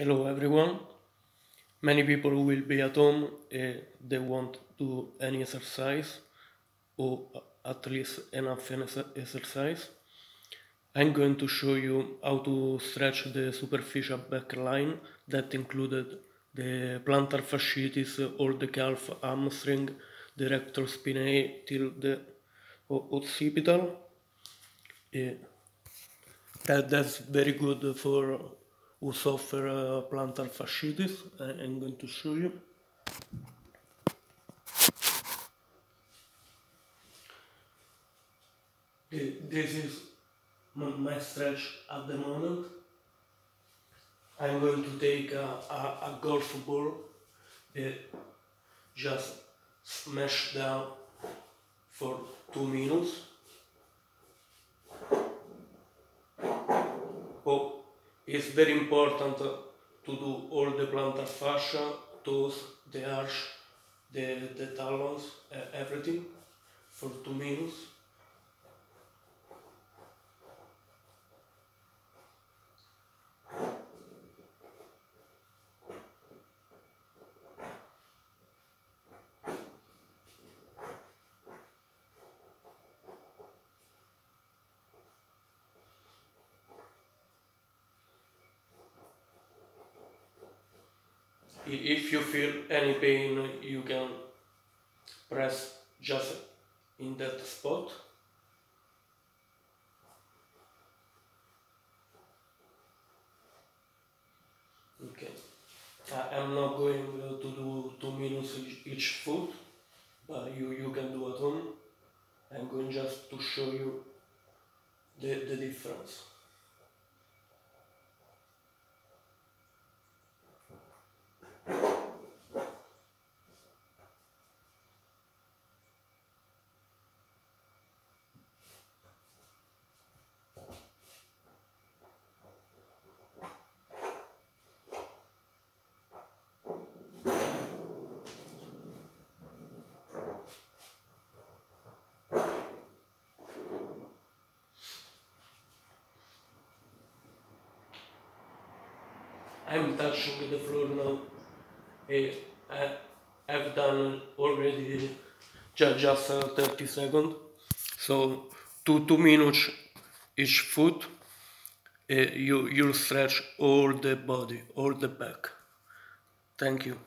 Hello everyone. Many people will be at home and they won't do any exercise or at least enough exercise. I'm going to show you how to stretch the superficial back line that included the plantar fasciitis or the calf hamstring, the erector spinae till the occipital. Eh, that, that's very good for who suffer uh, plantar fasciitis. I'm going to show you. This is my stretch at the moment. I'm going to take a, a, a golf ball and just smash down for two minutes. It's very important to do all the plantar fascia, toes, the arch, the, the talons, everything for two minutes. If you feel any pain you can press just in that spot. Okay. I'm not going to do two minutes each foot but you, you can do at home. I'm going just to show you the, the difference I'm touching the floor now. I have done already just uh, 30 seconds. So two, two minutes each foot. You, you'll stretch all the body, all the back. Thank you.